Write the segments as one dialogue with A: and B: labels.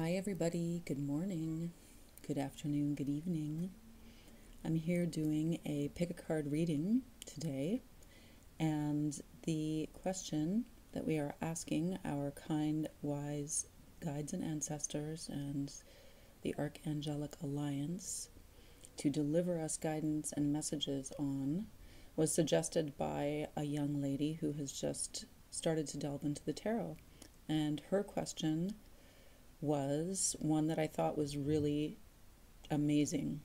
A: Hi, everybody. Good morning, good afternoon, good evening. I'm here doing a pick a card reading today, and the question that we are asking our kind, wise guides and ancestors and the Archangelic Alliance to deliver us guidance and messages on was suggested by a young lady who has just started to delve into the tarot. And her question was one that I thought was really amazing.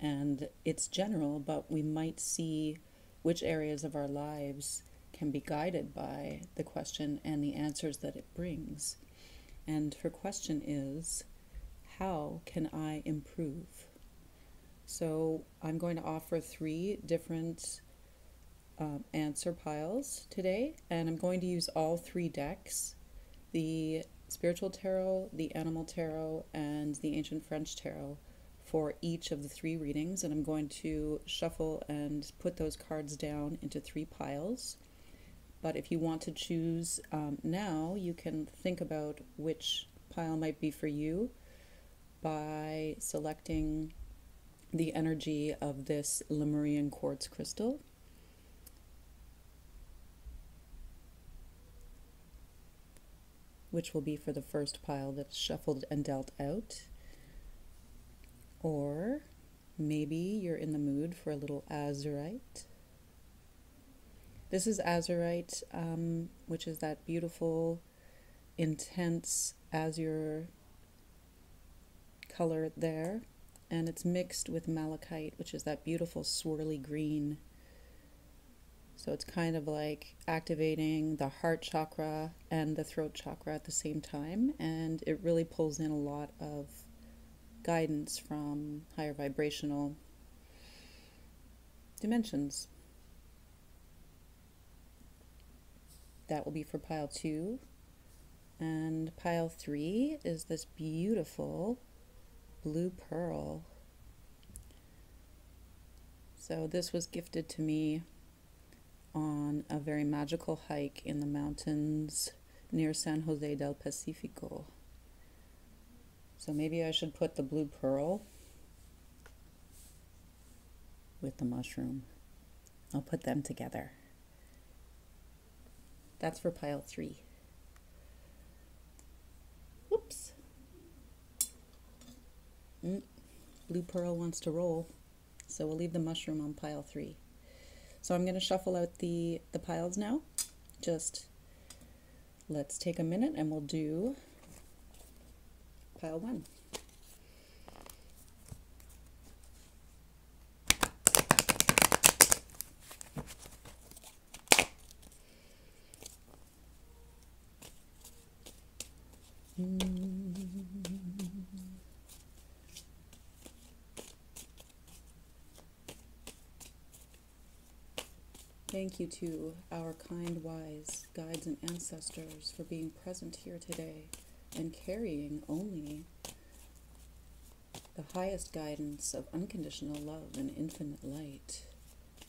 A: And it's general, but we might see which areas of our lives can be guided by the question and the answers that it brings. And her question is How can I improve? So I'm going to offer three different um, answer piles today, and I'm going to use all three decks the Spiritual Tarot, the Animal Tarot, and the Ancient French Tarot for each of the three readings. And I'm going to shuffle and put those cards down into three piles. But if you want to choose um, now, you can think about which pile might be for you by selecting the energy of this Lemurian quartz crystal which will be for the first pile that's shuffled and dealt out. Or maybe you're in the mood for a little azurite. This is azurite, um, which is that beautiful, intense azure color there. And it's mixed with malachite, which is that beautiful swirly green so it's kind of like activating the heart chakra and the throat chakra at the same time. And it really pulls in a lot of guidance from higher vibrational dimensions. That will be for pile two. And pile three is this beautiful blue pearl. So this was gifted to me on a very magical hike in the mountains near San Jose del Pacifico. So maybe I should put the blue pearl with the mushroom. I'll put them together. That's for pile three. Whoops. Mm, blue pearl wants to roll, so we'll leave the mushroom on pile three. So I'm going to shuffle out the, the piles now. Just let's take a minute and we'll do pile one. Thank you to our kind, wise guides and ancestors for being present here today and carrying only the highest guidance of unconditional love and infinite light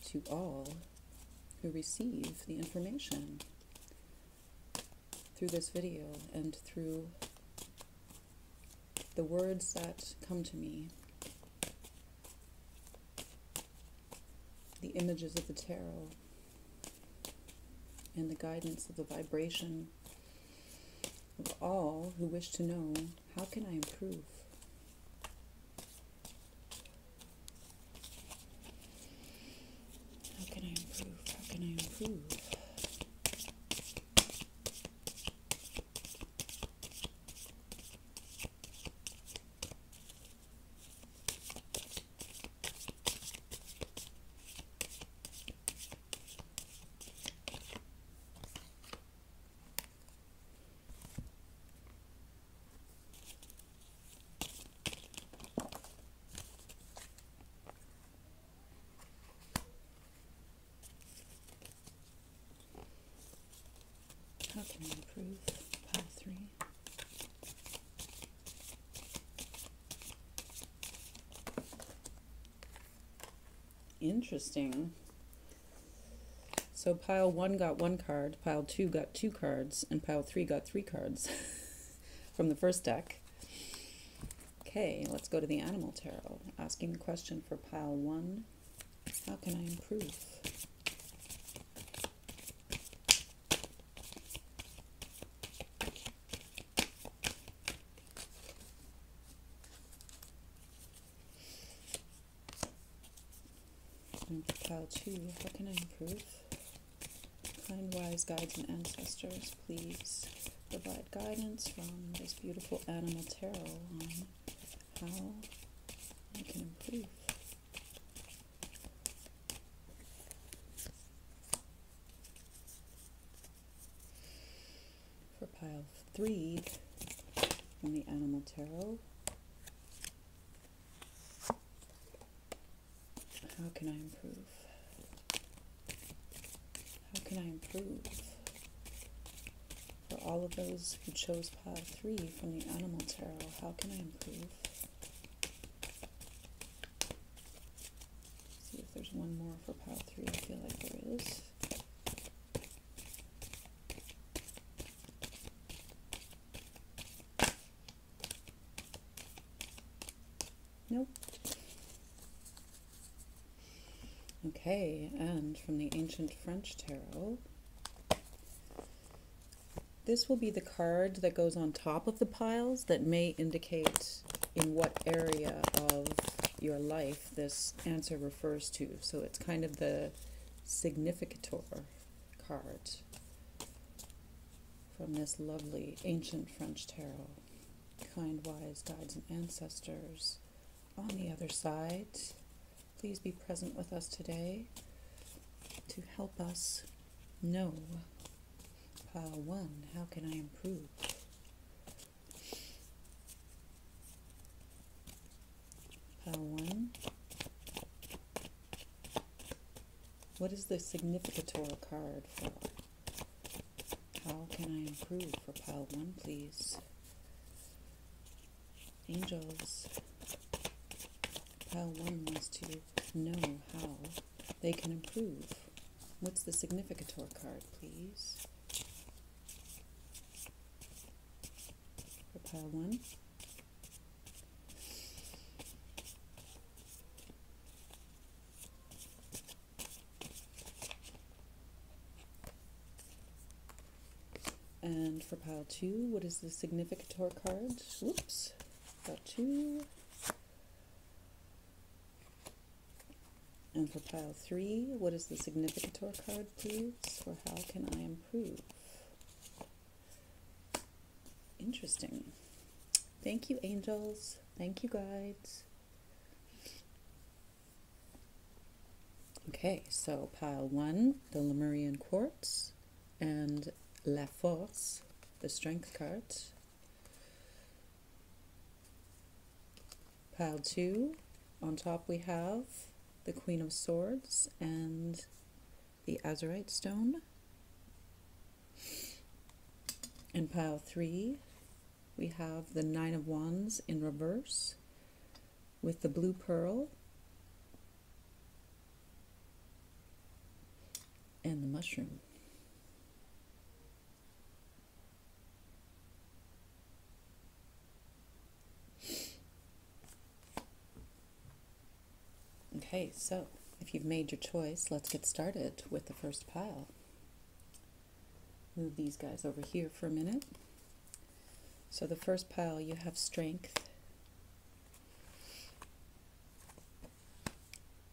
A: to all who receive the information through this video and through the words that come to me, the images of the tarot and the guidance of the vibration of all who wish to know how can I improve? How can I improve? How can I improve? How can improve? Pile three. Interesting. So pile one got one card, pile two got two cards, and pile three got three cards from the first deck. Okay, let's go to the animal tarot. Asking the question for pile one How can I improve? For how can I improve? Kind, wise guides and ancestors, please provide guidance from this beautiful animal tarot on how I can improve. For pile three from the animal tarot, how can I improve? Can I improve? For all of those who chose pile three from the animal tarot, how can I improve? See if there's one more for pile three. I feel like there is. Nope. Okay, and from the ancient French tarot, this will be the card that goes on top of the piles that may indicate in what area of your life this answer refers to. So it's kind of the significator card from this lovely ancient French tarot. Kind, wise guides and ancestors. On the other side, please be present with us today to help us know pile one, how can I improve? Pile one. What is the significator card for? How can I improve for pile one, please? Angels. Pile one wants to know how they can improve. What's the significator card, please? For pile one. And for pile two, what is the significator card? Whoops, got two. And for pile three, what is the significator card, please? Or how can I improve? Interesting. Thank you, angels. Thank you, guides. Okay, so pile one, the Lemurian quartz, and La Force, the strength card. Pile two, on top we have the Queen of Swords and the Azurite stone. In pile three, we have the Nine of Wands in reverse with the blue pearl and the mushroom. Okay, so if you've made your choice, let's get started with the first pile. Move these guys over here for a minute. So the first pile, you have strength.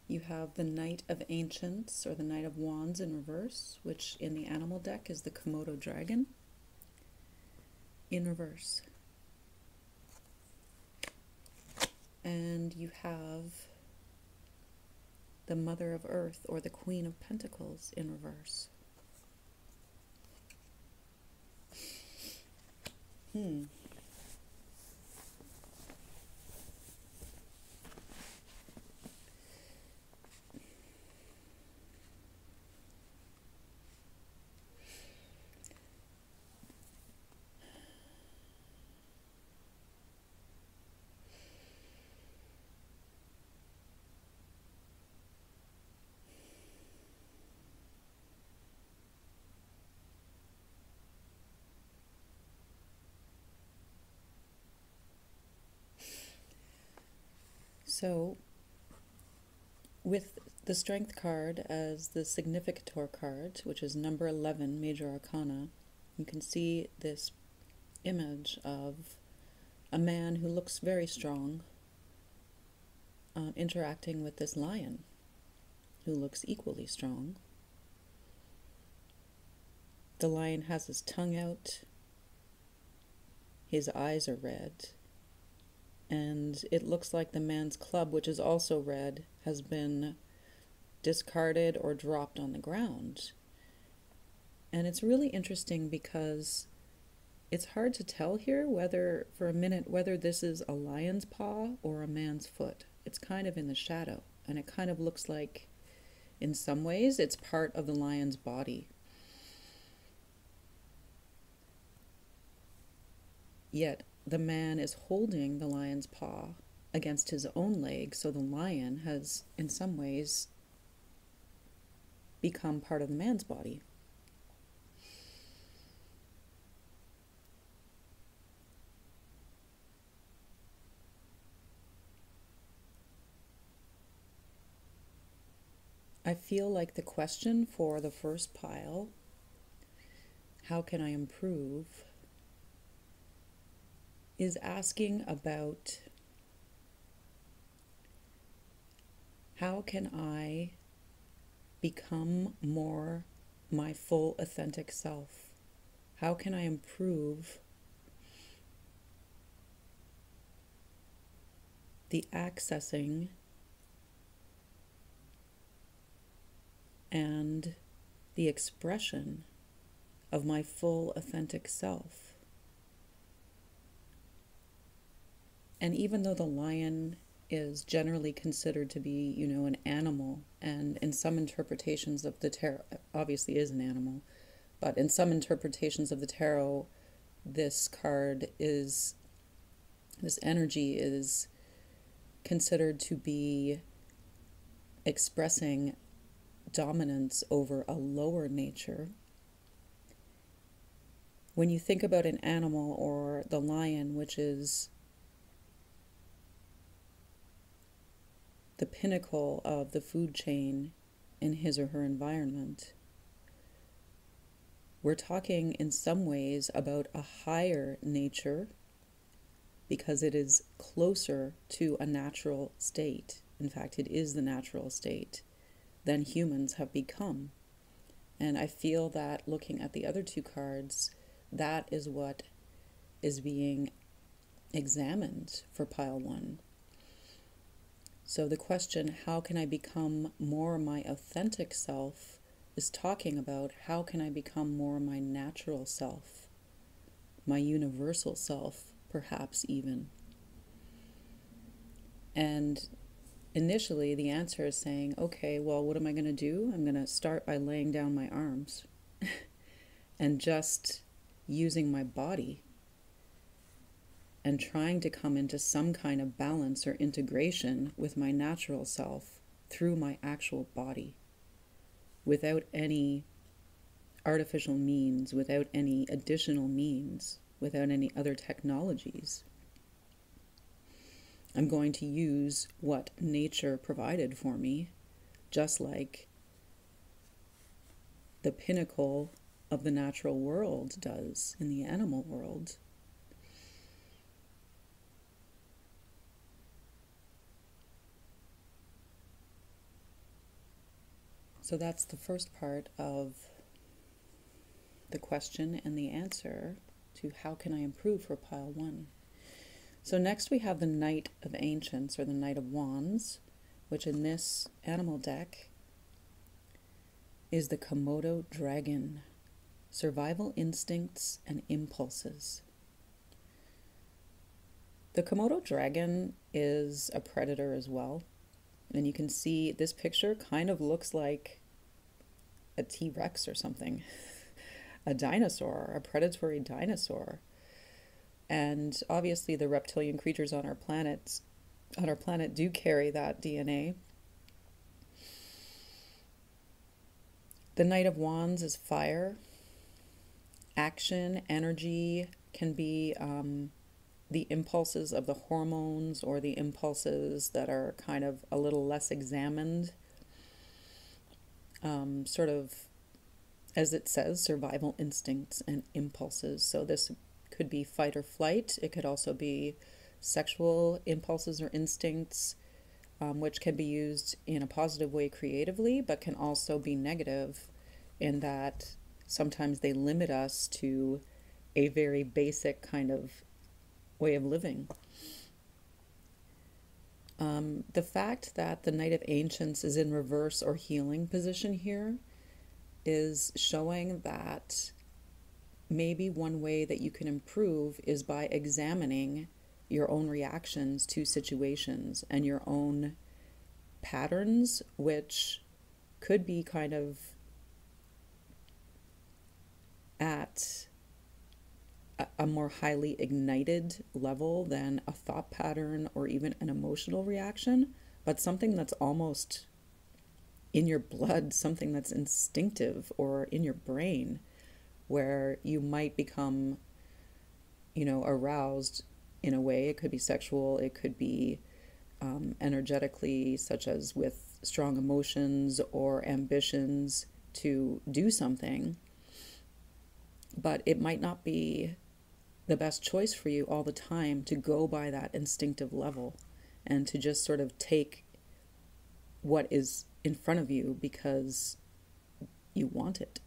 A: You have the Knight of Ancients or the Knight of Wands in reverse, which in the animal deck is the Komodo dragon in reverse. And you have the Mother of Earth or the Queen of Pentacles in reverse. Hmm. So, with the Strength card as the Significator card, which is number 11, Major Arcana, you can see this image of a man who looks very strong uh, interacting with this lion who looks equally strong. The lion has his tongue out, his eyes are red, and it looks like the man's club, which is also red, has been discarded or dropped on the ground. And it's really interesting because it's hard to tell here whether, for a minute, whether this is a lion's paw or a man's foot. It's kind of in the shadow, and it kind of looks like, in some ways, it's part of the lion's body. Yet the man is holding the lion's paw against his own leg, so the lion has, in some ways, become part of the man's body. I feel like the question for the first pile how can I improve? Is asking about how can I become more my full authentic self? How can I improve the accessing and the expression of my full authentic self? And even though the lion is generally considered to be, you know, an animal, and in some interpretations of the tarot, obviously is an animal, but in some interpretations of the tarot, this card is, this energy is considered to be expressing dominance over a lower nature. When you think about an animal or the lion, which is the pinnacle of the food chain in his or her environment. We're talking in some ways about a higher nature because it is closer to a natural state. In fact, it is the natural state than humans have become. And I feel that looking at the other two cards, that is what is being examined for pile one. So the question, how can I become more my authentic self, is talking about how can I become more my natural self, my universal self, perhaps even. And initially, the answer is saying, okay, well, what am I going to do? I'm going to start by laying down my arms and just using my body and trying to come into some kind of balance or integration with my natural self through my actual body without any artificial means, without any additional means, without any other technologies. I'm going to use what nature provided for me, just like the pinnacle of the natural world does in the animal world. So that's the first part of the question and the answer to how can I improve for pile one. So next we have the Knight of Ancients or the Knight of Wands, which in this animal deck is the Komodo Dragon, Survival Instincts and Impulses. The Komodo Dragon is a predator as well. And you can see this picture kind of looks like a T Rex or something, a dinosaur, a predatory dinosaur. And obviously, the reptilian creatures on our planet, on our planet, do carry that DNA. The Knight of Wands is fire. Action, energy can be um, the impulses of the hormones or the impulses that are kind of a little less examined, um, sort of, as it says, survival instincts and impulses. So this could be fight or flight. It could also be sexual impulses or instincts, um, which can be used in a positive way creatively, but can also be negative in that sometimes they limit us to a very basic kind of way of living. Um, the fact that the Knight of Ancients is in reverse or healing position here is showing that maybe one way that you can improve is by examining your own reactions to situations and your own patterns, which could be kind of at a more highly ignited level than a thought pattern or even an emotional reaction, but something that's almost in your blood, something that's instinctive or in your brain, where you might become, you know, aroused in a way. It could be sexual, it could be um, energetically, such as with strong emotions or ambitions to do something. But it might not be the best choice for you all the time to go by that instinctive level and to just sort of take what is in front of you because you want it.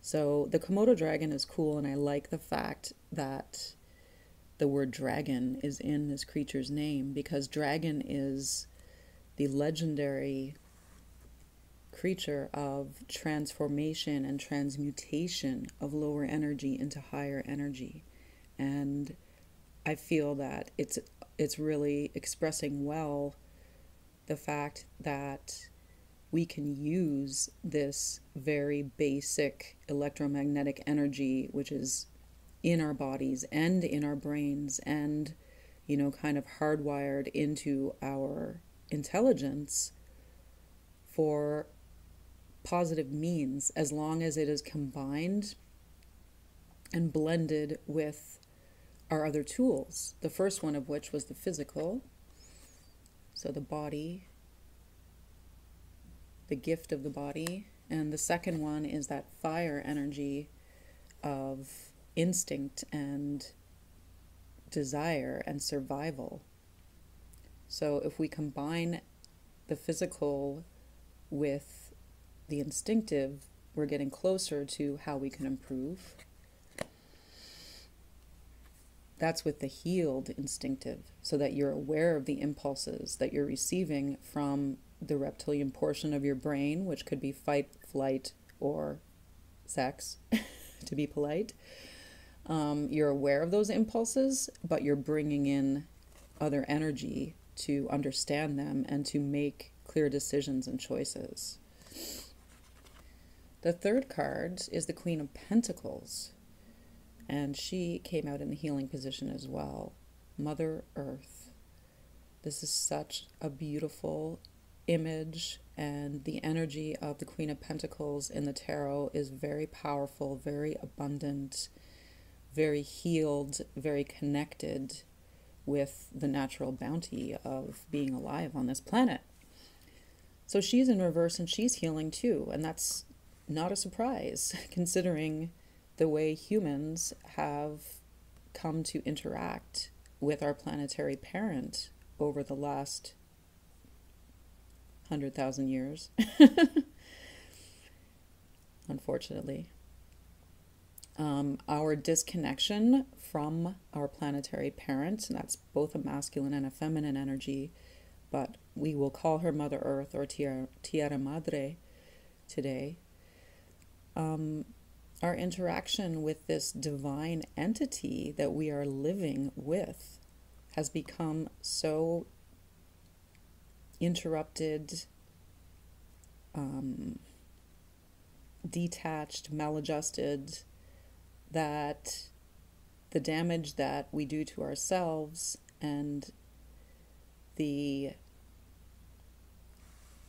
A: So the Komodo dragon is cool, and I like the fact that the word dragon is in this creature's name because dragon is the legendary creature of transformation and transmutation of lower energy into higher energy. And I feel that it's it's really expressing well the fact that we can use this very basic electromagnetic energy which is in our bodies and in our brains and you know kind of hardwired into our intelligence for positive means as long as it is combined and blended with our other tools. The first one of which was the physical, so the body, the gift of the body. And the second one is that fire energy of instinct and desire and survival. So if we combine the physical with the instinctive, we're getting closer to how we can improve. That's with the healed instinctive, so that you're aware of the impulses that you're receiving from the reptilian portion of your brain, which could be fight, flight, or sex, to be polite. Um, you're aware of those impulses, but you're bringing in other energy to understand them and to make clear decisions and choices. The third card is the Queen of Pentacles, and she came out in the healing position as well. Mother Earth. This is such a beautiful image, and the energy of the Queen of Pentacles in the tarot is very powerful, very abundant, very healed, very connected with the natural bounty of being alive on this planet. So she's in reverse and she's healing too, and that's not a surprise considering the way humans have come to interact with our planetary parent over the last 100,000 years. Unfortunately. Um, our disconnection from our planetary parent, and that's both a masculine and a feminine energy, but we will call her Mother Earth or Tierra, Tierra Madre today um, our interaction with this divine entity that we are living with has become so interrupted, um, detached, maladjusted, that the damage that we do to ourselves and the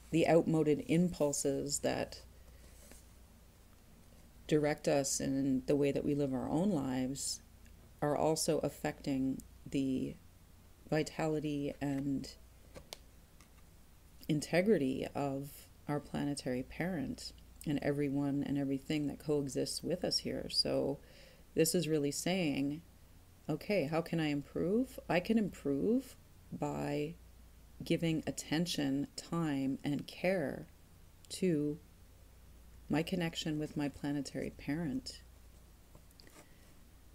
A: the outmoded impulses that direct us in the way that we live our own lives are also affecting the vitality and integrity of our planetary parent and everyone and everything that coexists with us here. So, this is really saying, okay, how can I improve? I can improve by giving attention, time, and care to my connection with my planetary parent.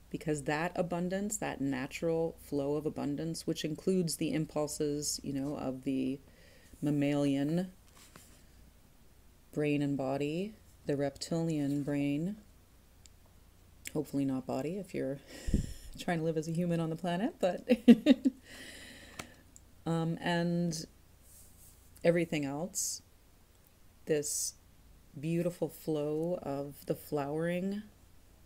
A: Because that abundance, that natural flow of abundance, which includes the impulses, you know, of the mammalian brain and body, the reptilian brain, hopefully not body if you're trying to live as a human on the planet, but um, and everything else, this beautiful flow of the flowering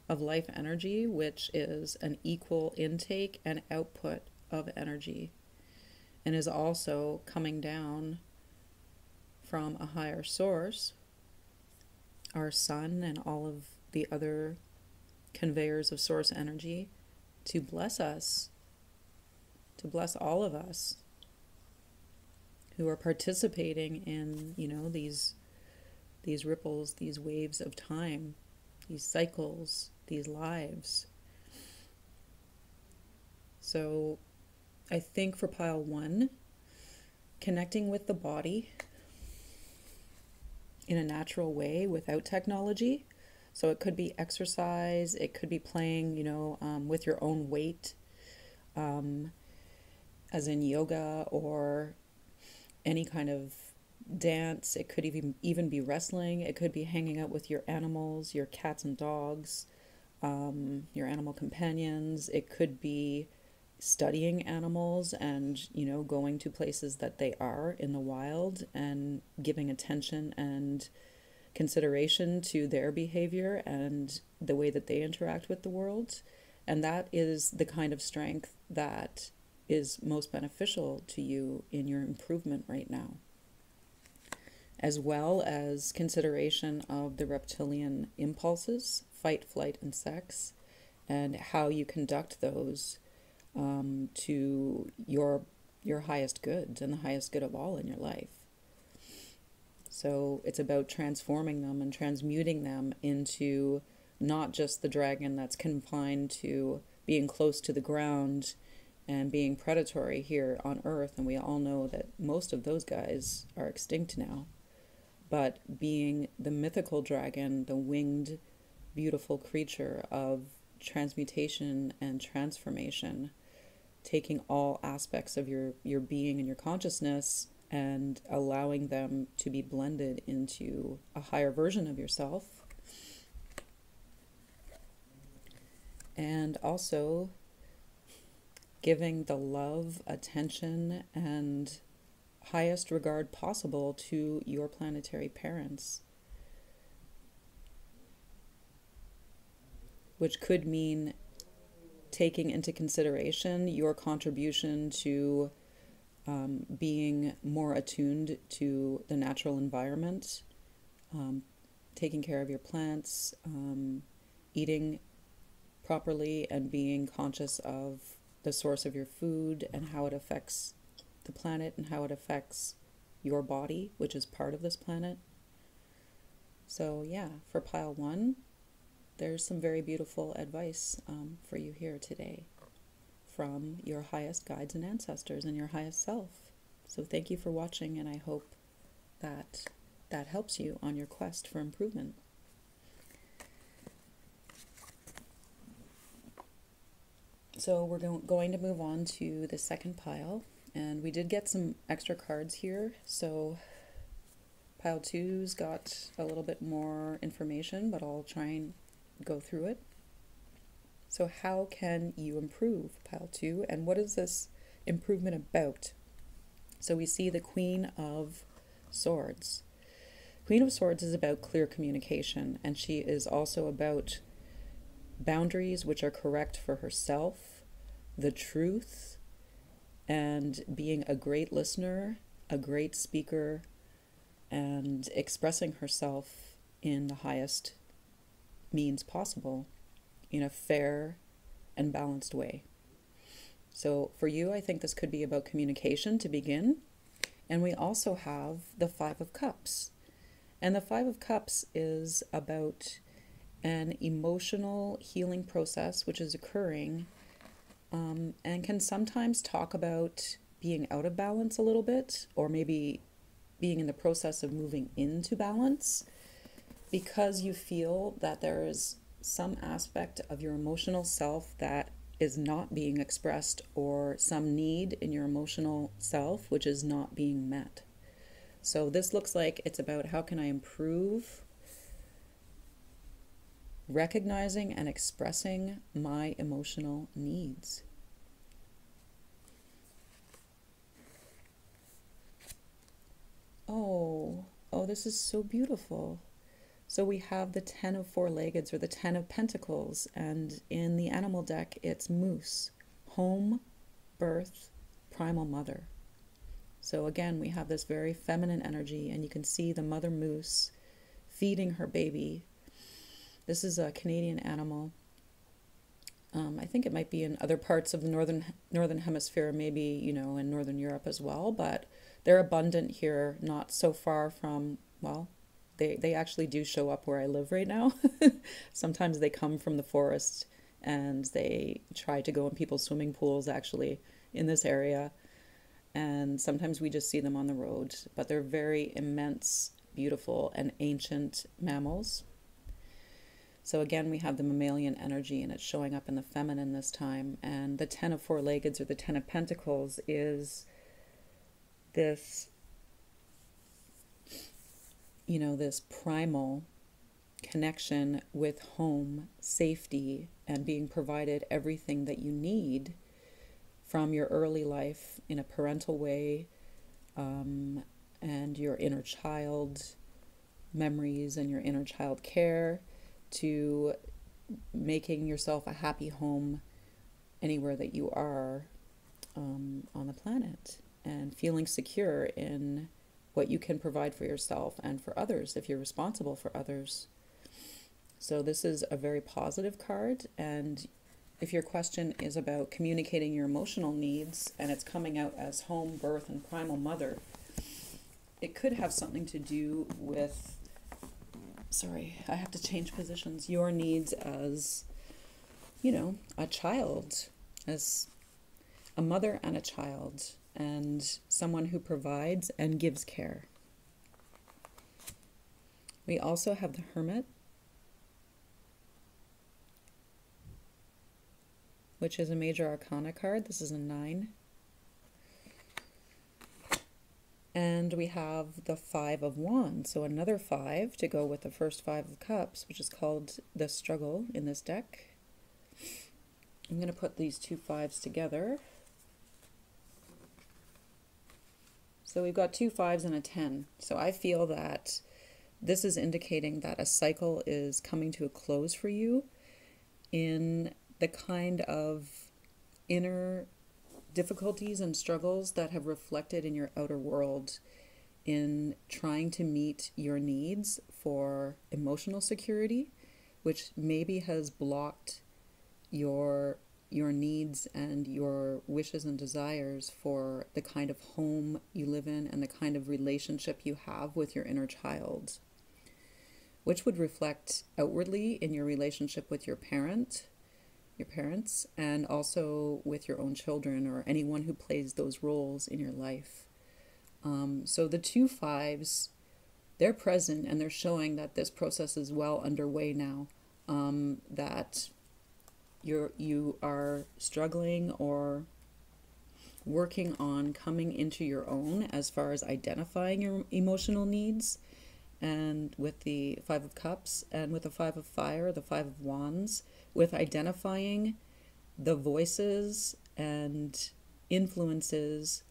A: of life energy, which is an equal intake and output of energy, and is also coming down from a higher source, our sun and all of the other conveyors of source energy, to bless us, to bless all of us who are participating in, you know, these these ripples, these waves of time, these cycles, these lives. So I think for pile one, connecting with the body in a natural way without technology. So it could be exercise, it could be playing, you know, um, with your own weight, um, as in yoga or any kind of dance, it could even even be wrestling, it could be hanging out with your animals, your cats and dogs, um, your animal companions. It could be studying animals and you know going to places that they are in the wild and giving attention and consideration to their behavior and the way that they interact with the world and that is the kind of strength that is most beneficial to you in your improvement right now as well as consideration of the reptilian impulses, fight, flight, and sex, and how you conduct those um, to your your highest good and the highest good of all in your life. So it's about transforming them and transmuting them into not just the dragon that's confined to being close to the ground and being predatory here on earth and we all know that most of those guys are extinct now but being the mythical dragon, the winged, beautiful creature of transmutation and transformation, taking all aspects of your, your being and your consciousness and allowing them to be blended into a higher version of yourself. And also giving the love, attention, and highest regard possible to your planetary parents. Which could mean taking into consideration your contribution to um, being more attuned to the natural environment, um, taking care of your plants, um, eating properly, and being conscious of the source of your food and how it affects the planet and how it affects your body, which is part of this planet. So, yeah, for pile one, there's some very beautiful advice um, for you here today from your highest guides and ancestors and your highest self. So, thank you for watching, and I hope that that helps you on your quest for improvement. So, we're go- going to move on to the second pile, and we did get some extra cards here, so pile two's got a little bit more information, but I'll try and go through it. So, how can you improve pile two, and what is this improvement about? So, we see the Queen of Swords. Queen of Swords is about clear communication, and she is also about boundaries which are correct for herself, the truth, and being a great listener, a great speaker, and expressing herself in the highest means possible in a fair and balanced way. So for you, I think this could be about communication to begin. And we also have the Five of Cups. And the Five of Cups is about an emotional healing process which is occurring um, and can sometimes talk about being out of balance a little bit or maybe being in the process of moving into balance because you feel that there is some aspect of your emotional self that is not being expressed or some need in your emotional self which is not being met. So this looks like it's about how can I improve recognizing and expressing my emotional needs. Oh, oh, this is so beautiful. So we have the Ten of Four Leggeds or the Ten of Pentacles, and in the animal deck, it's Moose, home, birth, primal mother. So again, we have this very feminine energy, and you can see the mother moose feeding her baby. This is a Canadian animal. Um, I think it might be in other parts of the northern northern hemisphere, maybe you know in northern Europe as well. But they're abundant here, not so far from, well, they, they actually do show up where I live right now. Sometimes they come from the forest and they try to go in people's swimming pools actually in this area. And sometimes we just see them on the road, but they're very immense, beautiful, and ancient mammals. So again, we have the mammalian energy and it's showing up in the feminine this time. And the Ten of Four Leggeds or the Ten of Pentacles is this you know this primal connection with home safety and being provided everything that you need from your early life in a parental way um, and your inner child memories and your inner child care to making yourself a happy home anywhere that you are um, on the planet and feeling secure in what you can provide for yourself and for others if you're responsible for others. So, this is a very positive card. And if your question is about communicating your emotional needs and it's coming out as home, birth, and primal mother, it could have something to do with. Sorry, I have to change positions. Your needs as, you know, a child, as a mother and a child, and someone who provides and gives care. We also have the Hermit, which is a major arcana card. This is a nine. And we have the Five of Wands, so another five to go with the first Five of Cups, which is called the Struggle in this deck. I'm going to put these two fives together. So we've got two fives and a 10. So I feel that this is indicating that a cycle is coming to a close for you in the kind of inner difficulties and struggles that have reflected in your outer world in trying to meet your needs for emotional security, which maybe has blocked your your needs and your wishes and desires for the kind of home you live in and the kind of relationship you have with your inner child, which would reflect outwardly in your relationship with your parent, your parents, and also with your own children or anyone who plays those roles in your life. Um, so the two fives, they're present and they're showing that this process is well underway now. Um, that you're you are struggling or working on coming into your own as far as identifying your emotional needs and with the five of cups and with the five of fire the five of wands with identifying the voices and influences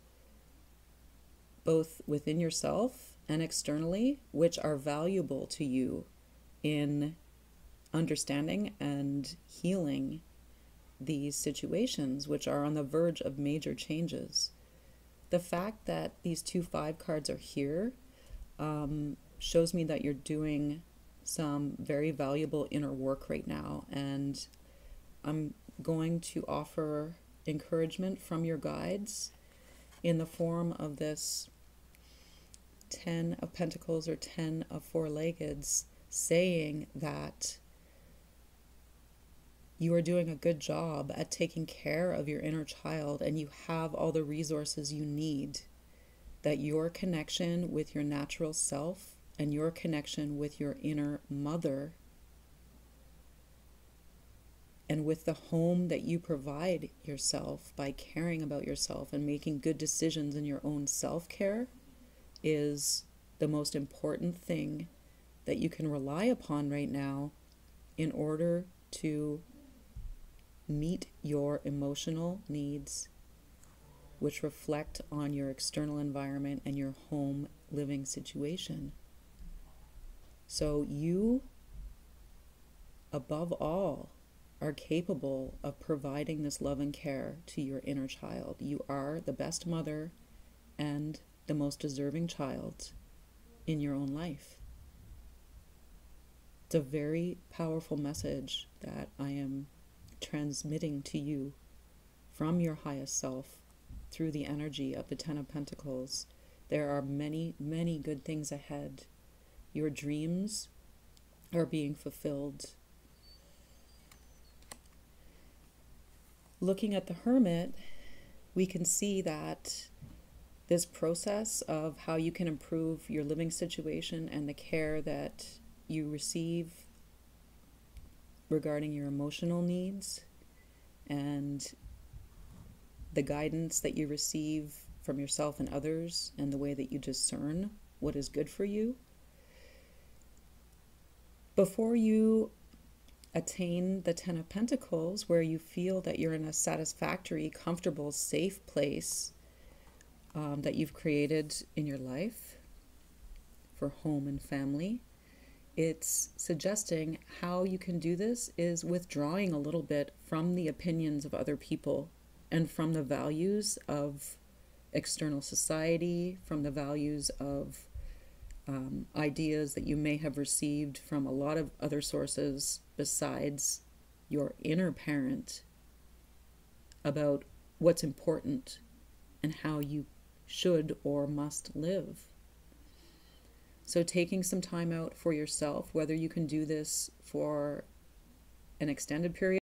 A: both within yourself and externally which are valuable to you in understanding and healing these situations, which are on the verge of major changes. The fact that these two five cards are here um, shows me that you're doing some very valuable inner work right now, and I'm going to offer encouragement from your guides in the form of this Ten of Pentacles or Ten of Four Leggeds saying that you are doing a good job at taking care of your inner child and you have all the resources you need. That your connection with your natural self and your connection with your inner mother and with the home that you provide yourself by caring about yourself and making good decisions in your own self care is the most important thing that you can rely upon right now in order to meet your emotional needs, which reflect on your external environment and your home living situation. So, you, above all, are capable of providing this love and care to your inner child. You are the best mother and the most deserving child in your own life. It's a very powerful message that I am transmitting to you from your highest self through the energy of the Ten of Pentacles. There are many, many good things ahead. Your dreams are being fulfilled looking at the hermit, we can see that this process of how you can improve your living situation and the care that you receive regarding your emotional needs and the guidance that you receive from yourself and others and the way that you discern what is good for you. Before you attain the Ten of Pentacles, where you feel that you're in a satisfactory, comfortable, safe place um, that you've created in your life for home and family. It's suggesting how you can do this is withdrawing a little bit from the opinions of other people and from the values of external society, from the values of um, ideas that you may have received from a lot of other sources besides your inner parent about what's important and how you should or must live. So, taking some time out for yourself, whether you can do this for an extended period